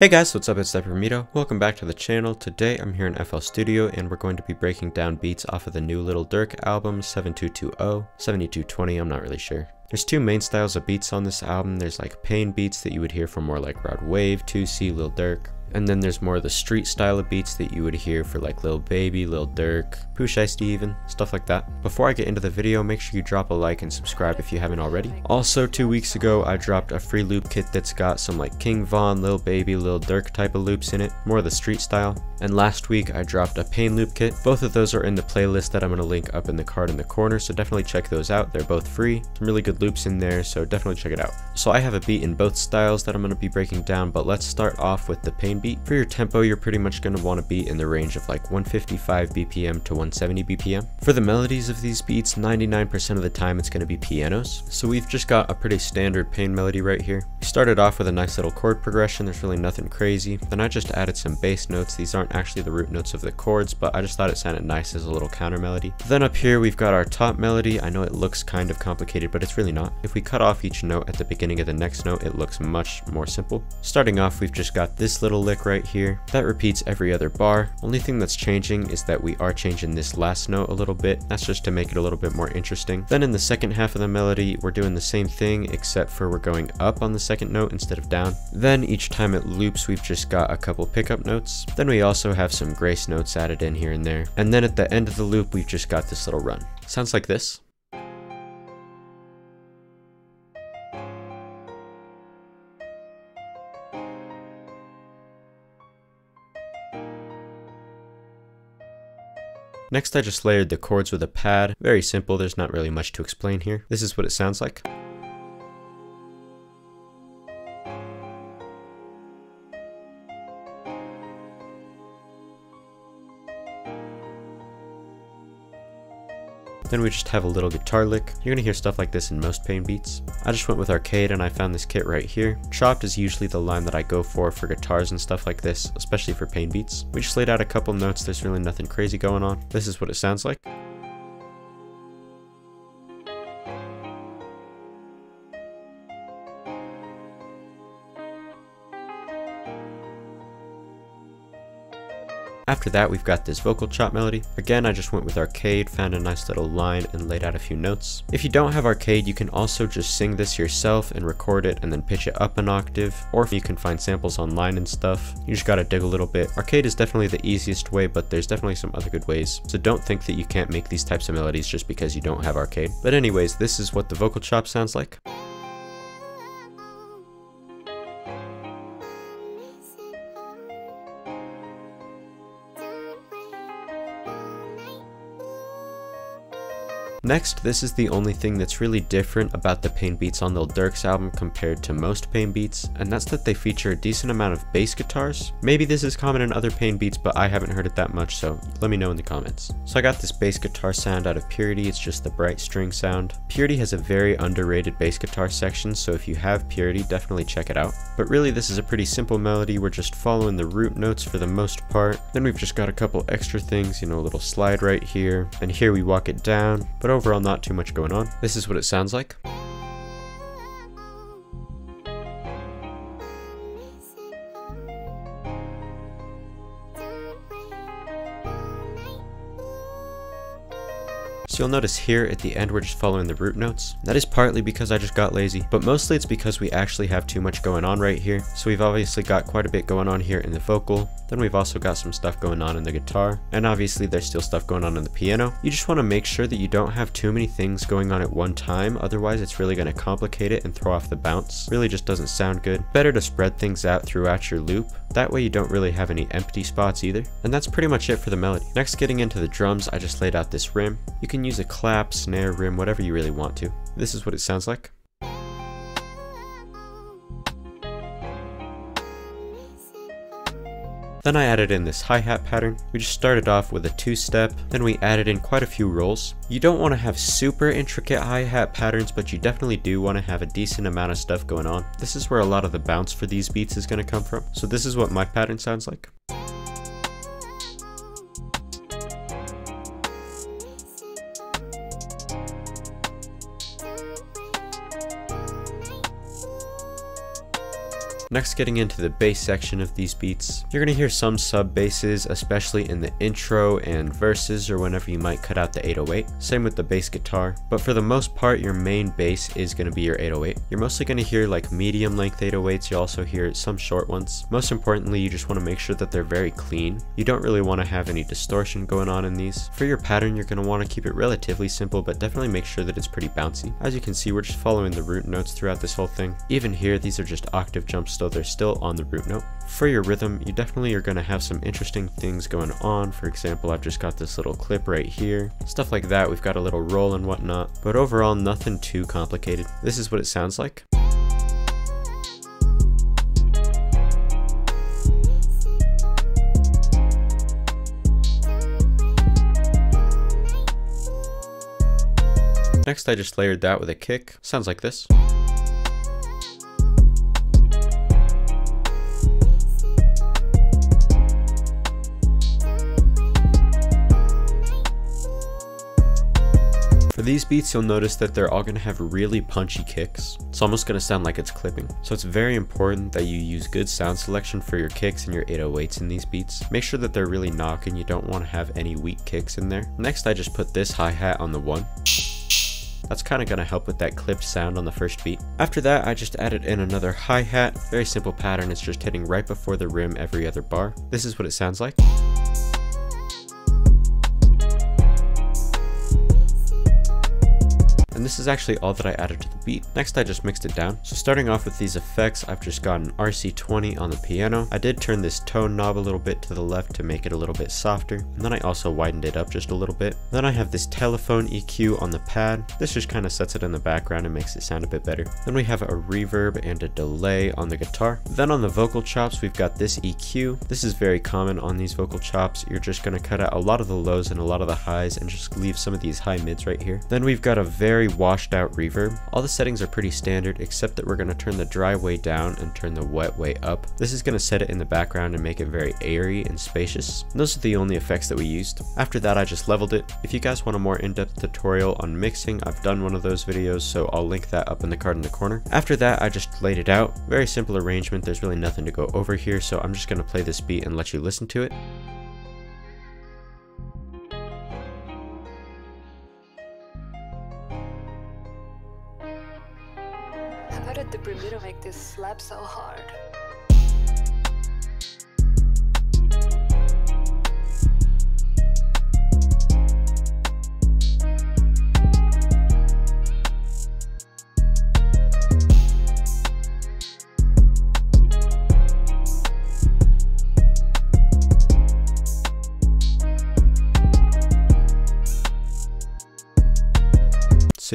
Hey guys, what's up? It's Mito. Welcome back to the channel. Today I'm here in FL Studio and we're going to be breaking down beats off of the new Lil Durk album 7220, 7220, I'm not really sure. There's two main styles of beats on this album. There's like pain beats that you would hear from more like Rod Wave, Toosii, Lil Durk. And then there's more of the street style of beats that you would hear for like Lil Baby, Lil Durk, Pooh Shiesty even, stuff like that. Before I get into the video, make sure you drop a like and subscribe if you haven't already. Also, two weeks ago, I dropped a free loop kit that's got some like King Von, Lil Baby, Lil Durk type of loops in it, more of the street style. And last week, I dropped a pain loop kit. Both of those are in the playlist that I'm going to link up in the card in the corner, so definitely check those out. They're both free. Some really good loops in there, so definitely check it out. So I have a beat in both styles that I'm going to be breaking down, but let's start off with the pain beat. For your tempo, you're pretty much going to want to be in the range of like 155 BPM to 170 BPM. For the melodies of these beats, 99% of the time it's going to be pianos. So we've just got a pretty standard pain melody right here. We started off with a nice little chord progression, there's really nothing crazy. Then I just added some bass notes. These aren't actually the root notes of the chords, but I just thought it sounded nice as a little counter melody. Then up here we've got our top melody. I know it looks kind of complicated, but it's really not. If we cut off each note at the beginning of the next note, it looks much more simple. Starting off, we've just got this little lick right here. That repeats every other bar. Only thing that's changing is that we are changing this last note a little bit. That's just to make it a little bit more interesting. Then in the second half of the melody, we're doing the same thing, except for we're going up on the second note instead of down. Then each time it loops, we've just got a couple pickup notes. Then we also have some grace notes added in here and there. And then at the end of the loop, we've just got this little run. Sounds like this. Next I just layered the chords with a pad. Very simple, there's not really much to explain here. This is what it sounds like. Then we just have a little guitar lick. You're gonna hear stuff like this in most pain beats. I just went with arcade and I found this kit right here. Chopped is usually the line that I go for for guitars and stuff like this, especially for pain beats. We just laid out a couple notes, there's really nothing crazy going on. This is what it sounds like. After that, we've got this vocal chop melody. Again, I just went with arcade, found a nice little line, and laid out a few notes. If you don't have arcade, you can also just sing this yourself and record it and then pitch it up an octave, or if you can find samples online and stuff. You just gotta dig a little bit. Arcade is definitely the easiest way, but there's definitely some other good ways. So don't think that you can't make these types of melodies just because you don't have arcade. But anyways, this is what the vocal chop sounds like. Next, this is the only thing that's really different about the Pain Beats on Lil Durk's album compared to most Pain Beats, and that's that they feature a decent amount of bass guitars. Maybe this is common in other Pain Beats, but I haven't heard it that much, so let me know in the comments. So I got this bass guitar sound out of Purity, it's just the bright string sound. Purity has a very underrated bass guitar section, so if you have Purity, definitely check it out. But really, this is a pretty simple melody, we're just following the root notes for the most part. Then we've just got a couple extra things, you know, a little slide right here, and here we walk it down, but but overall not too much going on. This is what it sounds like. So you'll notice here at the end we're just following the root notes. That is partly because I just got lazy, but mostly it's because we actually have too much going on right here. So we've obviously got quite a bit going on here in the vocal, then we've also got some stuff going on in the guitar, and obviously there's still stuff going on in the piano. You just want to make sure that you don't have too many things going on at one time, otherwise it's really going to complicate it and throw off the bounce. Really just doesn't sound good. Better to spread things out throughout your loop, that way you don't really have any empty spots either. And that's pretty much it for the melody. Next getting into the drums, I just laid out this rim. You can use a clap, snare, rim, whatever you really want to. This is what it sounds like. Then I added in this hi-hat pattern. We just started off with a two-step, then we added in quite a few rolls. You don't want to have super intricate hi-hat patterns, but you definitely do want to have a decent amount of stuff going on. This is where a lot of the bounce for these beats is going to come from. So this is what my pattern sounds like. Next getting into the bass section of these beats, you're going to hear some sub basses, especially in the intro and verses or whenever you might cut out the 808. Same with the bass guitar, but for the most part your main bass is going to be your 808. You're mostly going to hear like medium length 808s, you also hear some short ones. Most importantly, you just want to make sure that they're very clean. You don't really want to have any distortion going on in these. For your pattern, you're going to want to keep it relatively simple, but definitely make sure that it's pretty bouncy. As you can see, we're just following the root notes throughout this whole thing. Even here, these are just octave jumps, so they're still on the root note. For your rhythm, you definitely are going to have some interesting things going on. For example, I've just got this little clip right here. Stuff like that, we've got a little roll and whatnot, but overall nothing too complicated. This is what it sounds like. Next I just layered that with a kick. Sounds like this. These beats, you'll notice that they're all going to have really punchy kicks. It's almost going to sound like it's clipping. So it's very important that you use good sound selection for your kicks and your 808s in these beats. Make sure that they're really knocking, you don't want to have any weak kicks in there. Next, I just put this hi-hat on the one. That's kind of going to help with that clipped sound on the first beat. After that, I just added in another hi-hat. Very simple pattern, it's just hitting right before the rim every other bar. This is what it sounds like. And this is actually all that I added to the beat. Next I just mixed it down. So starting off with these effects, I've just got an RC20 on the piano. I did turn this tone knob a little bit to the left to make it a little bit softer, and then I also widened it up just a little bit. Then I have this telephone EQ on the pad. This just kind of sets it in the background and makes it sound a bit better. Then we have a reverb and a delay on the guitar. Then on the vocal chops, we've got this EQ. This is very common on these vocal chops. You're just going to cut out a lot of the lows and a lot of the highs and just leave some of these high mids right here. Then we've got a very washed out reverb. All the settings are pretty standard except that we're going to turn the dry way down and turn the wet way up. This is going to set it in the background and make it very airy and spacious. And those are the only effects that we used. After that I just leveled it. If you guys want a more in-depth tutorial on mixing, I've done one of those videos so I'll link that up in the card in the corner. After that I just laid it out. Very simple arrangement, there's really nothing to go over here so I'm just going to play this beat and let you listen to it. Did Deprimido make this slap so hard?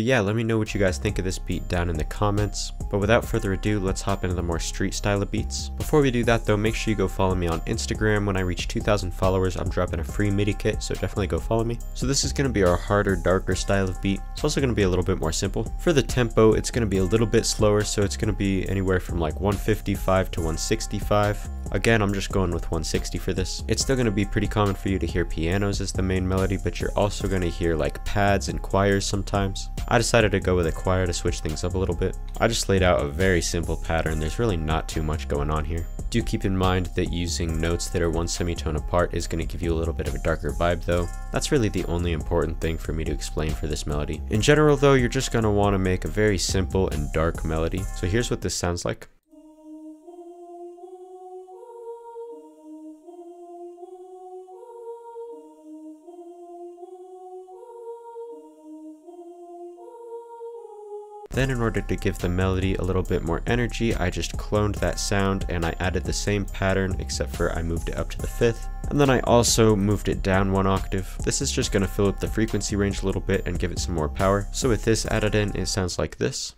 Yeah, let me know what you guys think of this beat down in the comments. But without further ado, let's hop into the more street style of beats. Before we do that though, make sure you go follow me on Instagram. When I reach 2,000 followers, I'm dropping a free MIDI kit, so definitely go follow me. So this is going to be our harder, darker style of beat. It's also going to be a little bit more simple. For the tempo, it's going to be a little bit slower, so it's going to be anywhere from like 155 to 165. Again, I'm just going with 160 for this. It's still going to be pretty common for you to hear pianos as the main melody, but you're also going to hear like pads and choirs sometimes. I decided to go with a choir to switch things up a little bit. I just laid out a very simple pattern, there's really not too much going on here. Do keep in mind that using notes that are one semitone apart is going to give you a little bit of a darker vibe though. That's really the only important thing for me to explain for this melody. In general though, you're just going to want to make a very simple and dark melody. So here's what this sounds like. Then in order to give the melody a little bit more energy, I just cloned that sound and I added the same pattern except for I moved it up to the fifth. And then I also moved it down one octave. This is just going to fill up the frequency range a little bit and give it some more power. So with this added in, it sounds like this.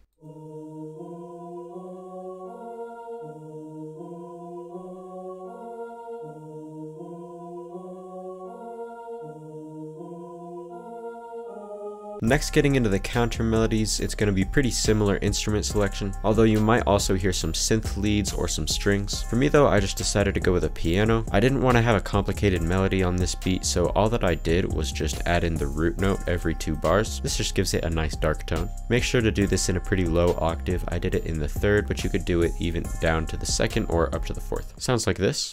Next getting into the counter melodies, it's going to be pretty similar instrument selection, although you might also hear some synth leads or some strings. For me though, I just decided to go with a piano. I didn't want to have a complicated melody on this beat, so all that I did was just add in the root note every two bars. This just gives it a nice dark tone. Make sure to do this in a pretty low octave. I did it in the third, but you could do it even down to the second or up to the fourth. Sounds like this.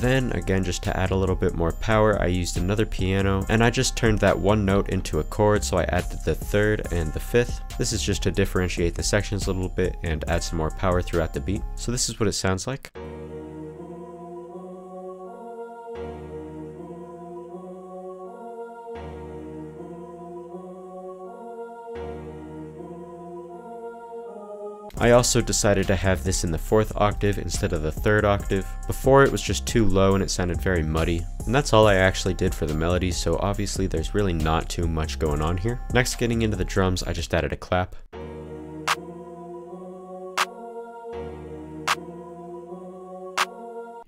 Then, again just to add a little bit more power, I used another piano, and I just turned that one note into a chord, so I added the third and the fifth. This is just to differentiate the sections a little bit and add some more power throughout the beat. So this is what it sounds like. I also decided to have this in the fourth octave instead of the third octave. Before it was just too low and it sounded very muddy. And that's all I actually did for the melodies, so obviously there's really not too much going on here. Next getting into the drums, I just added a clap.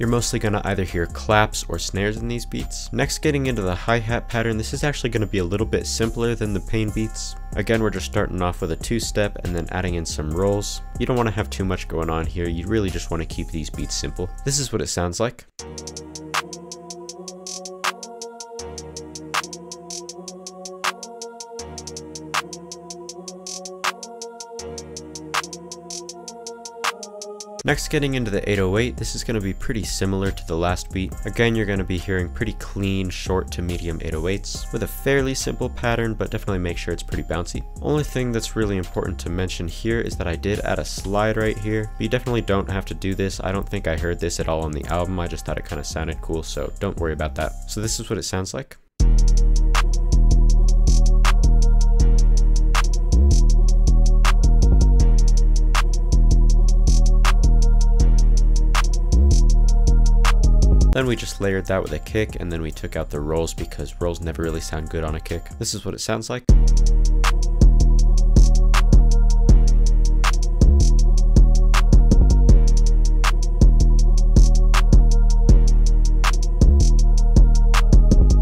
You're mostly going to either hear claps or snares in these beats. Next getting into the hi-hat pattern, this is actually going to be a little bit simpler than the pain beats. Again, we're just starting off with a two-step and then adding in some rolls. You don't want to have too much going on here, you really just want to keep these beats simple. This is what it sounds like. Next getting into the 808, this is going to be pretty similar to the last beat. Again, you're going to be hearing pretty clean, short to medium 808s with a fairly simple pattern, but definitely make sure it's pretty bouncy. Only thing that's really important to mention here is that I did add a slide right here, but you definitely don't have to do this. I don't think I heard this at all on the album, I just thought it kind of sounded cool, so don't worry about that. So this is what it sounds like. We just layered that with a kick and then we took out the rolls because rolls never really sound good on a kick. This is what it sounds like.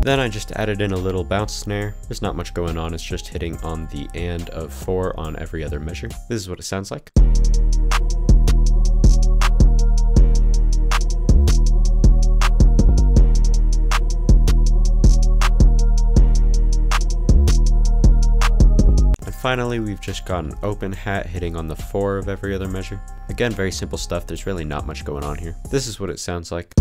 Then I just added in a little bounce snare. There's not much going on, it's just hitting on the and of 4 on every other measure. This is what it sounds like. Finally, we've just got an open hat hitting on the 4 of every other measure. Again, very simple stuff, there's really not much going on here. This is what it sounds like.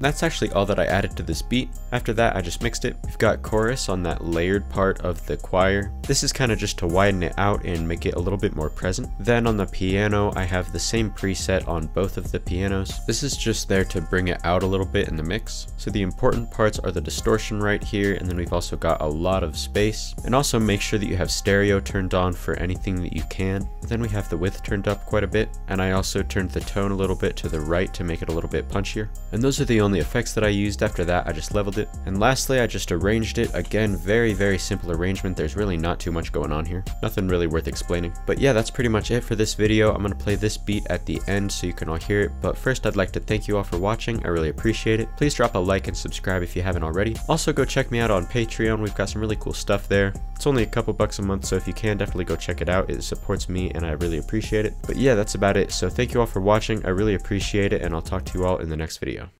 That's actually all that I added to this beat. After that, I just mixed it. We've got chorus on that layered part of the choir. This is kind of just to widen it out and make it a little bit more present. Then on the piano, I have the same preset on both of the pianos. This is just there to bring it out a little bit in the mix. So the important parts are the distortion right here, and then we've also got a lot of space. And also make sure that you have stereo turned on for anything that you can. Then we have the width turned up quite a bit, and I also turned the tone a little bit to the right to make it a little bit punchier. And those are the only the effects that I used after that I just leveled it. And lastly I just arranged it. Again very very simple arrangement. There's really not too much going on here. Nothing really worth explaining. But yeah that's pretty much it for this video. I'm gonna play this beat at the end so you can all hear it. But first I'd like to thank you all for watching. I really appreciate it. Please drop a like and subscribe if you haven't already. Also go check me out on Patreon. We've got some really cool stuff there. It's only a couple bucks a month so if you can definitely go check it out. It supports me and I really appreciate it. But yeah that's about it. So thank you all for watching. I really appreciate it and I'll talk to you all in the next video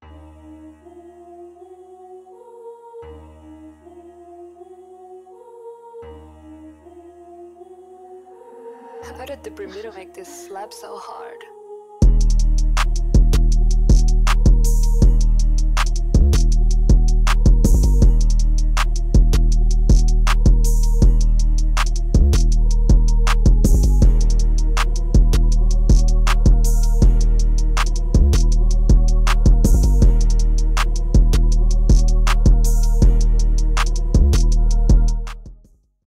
did Deprimido make this slap so hard?